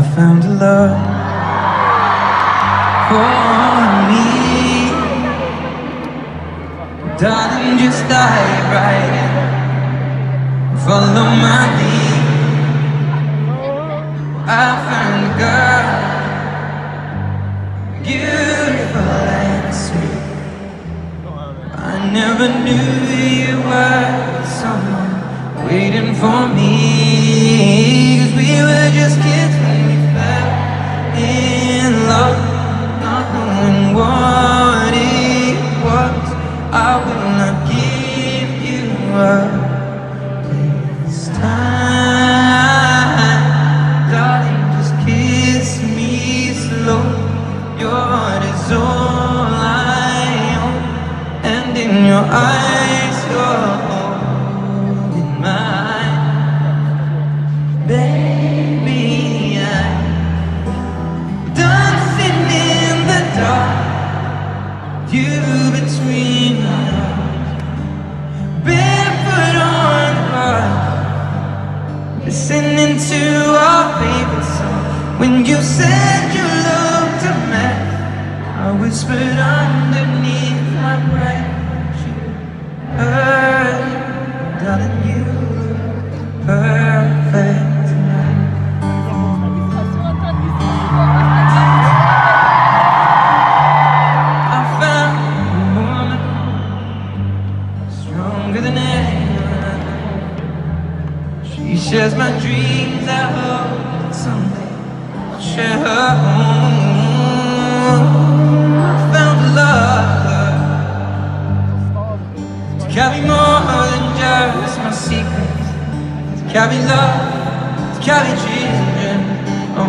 I found a love for me. Darling, just dive right in. Follow my lead. I found a girl, beautiful and sweet. I never knew you were someone waiting for me. 'Cause we were just kids eyes, you're holding mine, baby. I'm dancing in the dark, you between my arms, on listening to our favorite song. When you said you looked a mess, I whispered underneath shares my dreams. I hope someday I'll share her own. I found to carry more than just my secrets. To carry love, to carry children of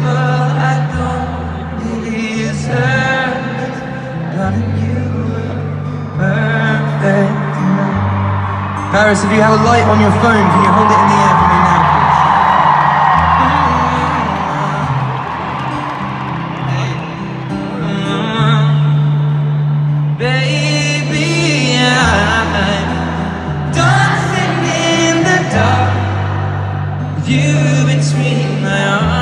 Paris, if you have a light on your phone, can you hold it in the air for me now, please? Baby, I'm dancing in the dark you between my arms,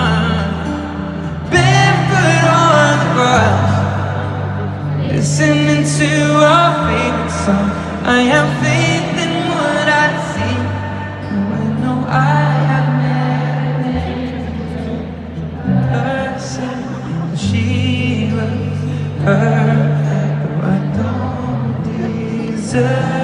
Was perfect, I don't deserve.